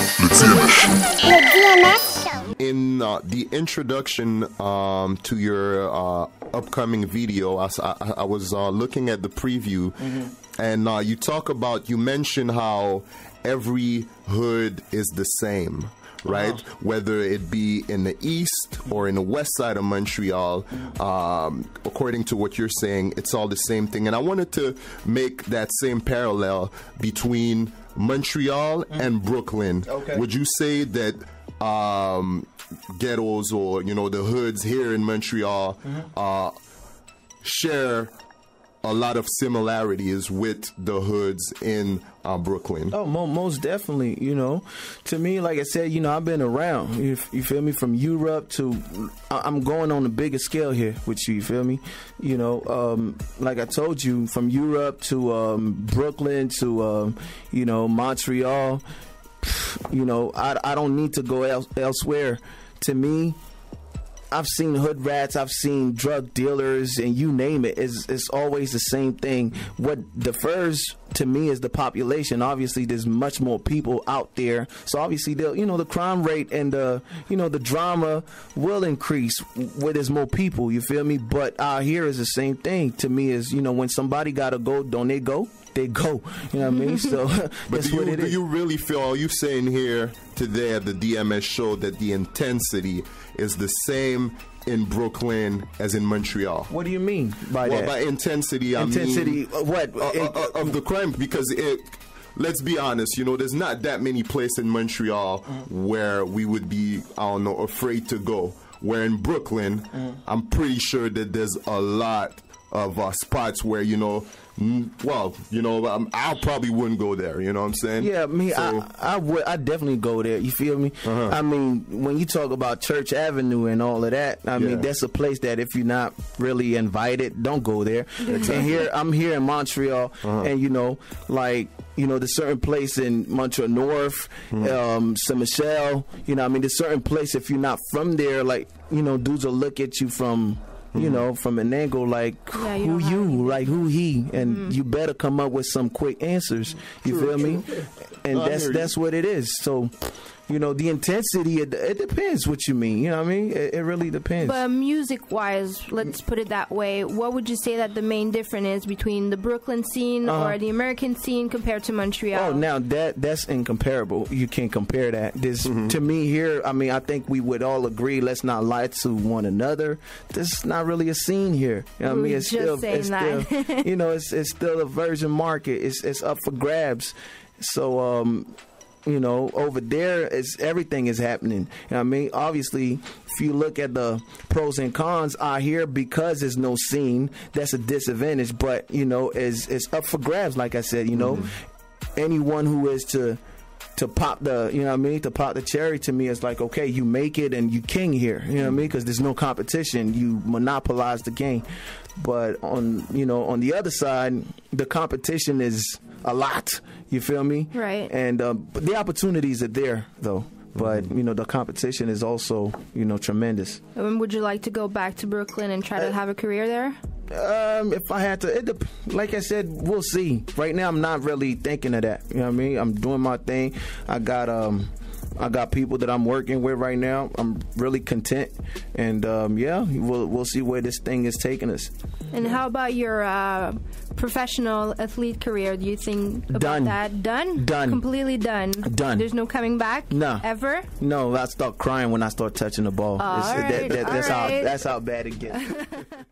Le DMS Show. in uh, the introduction um, to your uh, upcoming video, I was uh, looking at the preview, and uh, you talk about you mention how every hood is the same. Right, whether it be in the east or in the west side of Montreal, um, according to what you're saying, it's all the same thing. And I wanted to make that same parallel between Montreal and Brooklyn. Okay. Would you say that um, ghettos or you know the hoods here in Montreal uh, share a lot of similarities with the hoods in uh, Brooklyn. Oh, mo- most definitely. You know, to me, like I said, you know, I've been around. You, f- you feel me? From Europe to, I- I'm going on the bigger scale here with you. You feel me? You know, um, like I told you, from Europe to um, Brooklyn to, um, you know, Montreal. You know, I, I don't need to go else- elsewhere. To me, I've seen hood rats, I've seen drug dealers, and you name it. It's, it's always the same thing. What differs to me is the population. Obviously, there's much more people out there, so obviously, the you know the crime rate and the you know the drama will increase where there's more people. You feel me? But out here is the same thing. To me, is you know when somebody gotta go, don't they go? They go. You know what I mean? So But that's do you, it do you really feel, are you saying here today at the DMS show that the intensity is the same in Brooklyn as in Montreal? what do you mean by Well, that? by intensity, I Intensity, mean what? uh, uh, uh, of the crime because it. Let's be honest, you know, there's not that many places in Montreal where we would be, I don't know, afraid to go. Where in Brooklyn, I'm pretty sure that there's a lot of uh, spots where you know, mm, well, you know, um, I probably wouldn't go there. You know what I'm saying? Yeah, me, So- Uh-huh. I, I would, I definitely go there. You feel me? I mean, when you talk about Church Avenue and all of that, I Yeah. mean, that's a place that if you're not really invited, don't go there. And here, I'm here in Montreal, Uh-huh. and you know, like. You know, there's certain place in Montreal North, Hmm. um, Saint Michel. You know, I mean, there's certain place if you're not from there, like you know, dudes will look at you from, You know, from an angle like Yeah, you who you, like who he, and Mm-hmm. you better come up with some quick answers. You feel me? And No, I that's that's what it is. So, you know, the intensity it, it depends what you mean. You know what I mean? It, it really depends. But music wise, let's put it that way. What would you say that the main difference is between the Brooklyn scene Uh-huh. or the American scene compared to Montreal? Oh, now that that's incomparable. You can't compare that. This Mm-hmm. to me here. I mean, I think we would all agree. Let's not lie to one another. This is not really a scene here. You know what I mean? It's just still, saying it's that. still, you know, it's it's still a virgin market. It's it's up for grabs. So, um, you know, over there, it's everything is happening. You know I mean? Obviously, if you look at the pros and cons out here, because there's no scene, that's a disadvantage. But you know, it's it's up for grabs. Like I said, you know, mm-hmm. anyone who is to to pop the, you know what I mean, to pop the cherry to me is like, okay, you make it and you king here, you know what I mean, mm-hmm. because there's no competition. You monopolize the game. But on, you know, on the other side, the competition is a lot. You feel me? Right. And um, but the opportunities are there, though. But you know, the competition is also, you know, tremendous. And would you like to go back to Brooklyn and try to have a career there? Um, if I had to, it, dep- like I said, we'll see. Right now, I'm not really thinking of that. You know what I mean? I'm doing my thing. I got um, I got people that I'm working with right now. I'm really content, and um, yeah, we'll we'll see where this thing is taking us. And how about your uh, professional athlete career? Do you think about Done. that? Done? Done. Completely done? Done. There's no coming back? No. Ever? No, I start crying when I start touching the ball. All It's- right, that- that- that's how that's how bad it gets.